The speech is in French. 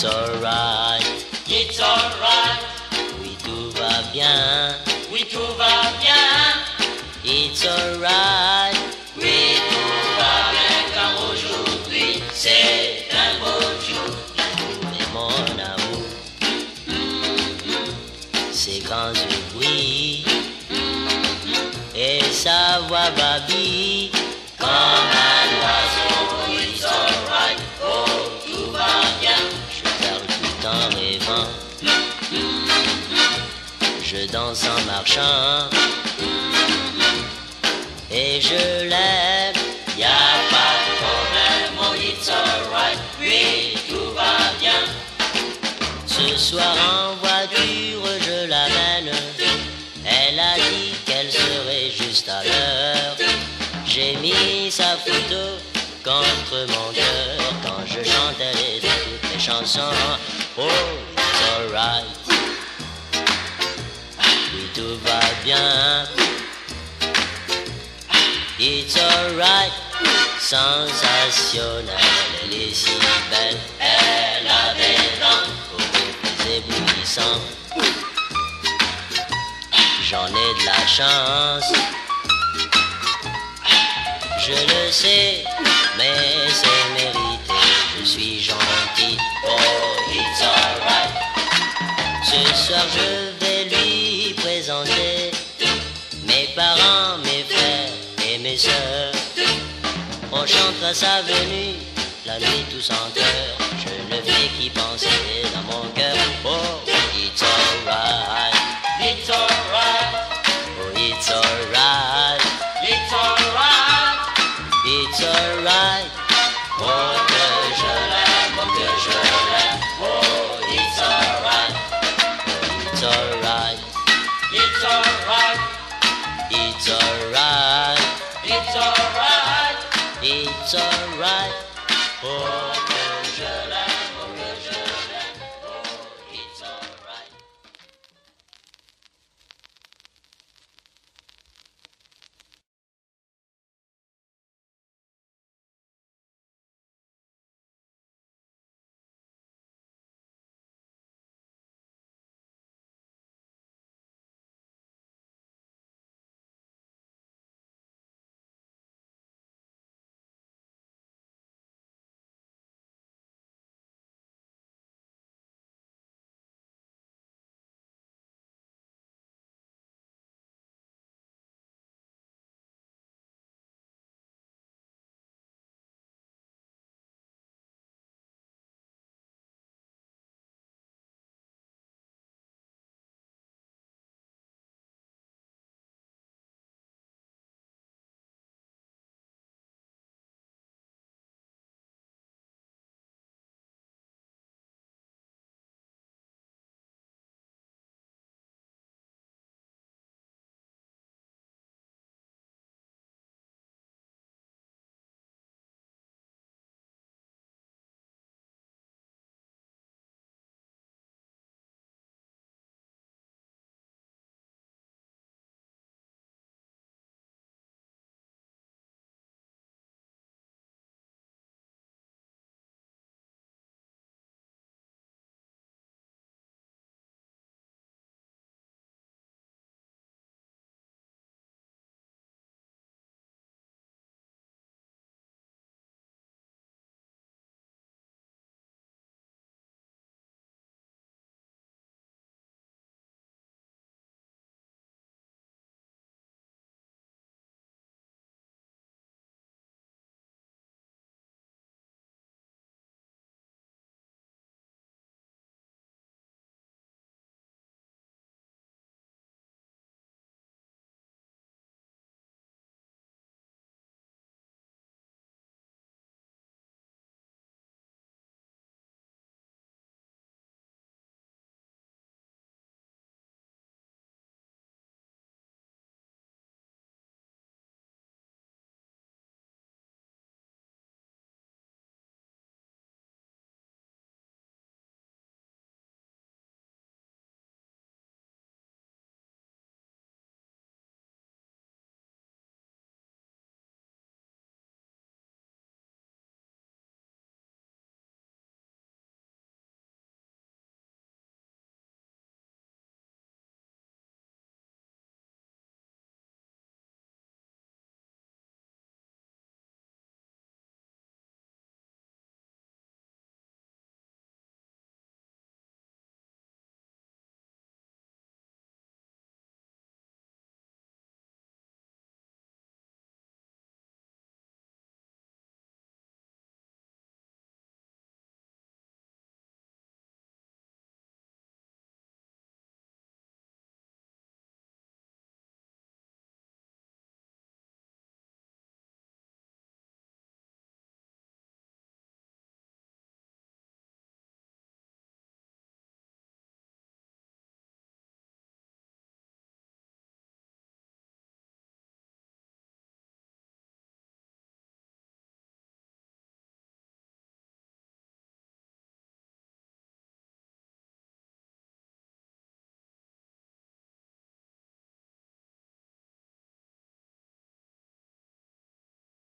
It's alright, it's alright. Oui, tout va bien, oui, tout va bien. It's alright, oui, tout va bien, car aujourd'hui c'est un beau jour. Mais mon amour, c'est quand je brille, et ça. Je danse en marchant et je l'aime. Y a pas de problème, oh, it's alright, oui, tout va bien. Ce soir en voiture, je l'amène. Elle a dit qu'elle serait juste à l'heure. J'ai mis sa photo contre mon cœur quand je chantais les, toutes les chansons. Oh, it's alright. It's alright, sensationnel, elle est si belle, elle a des dents éblouissants. J'en ai de la chance, je le sais, mais c'est mérité, je suis gentil, oh it's alright. Ce soir je On On chantera sa venue, la nuit tous en cœur. Je ne vis qu'y penser dans mon cœur. Oh, it's alright. Oh,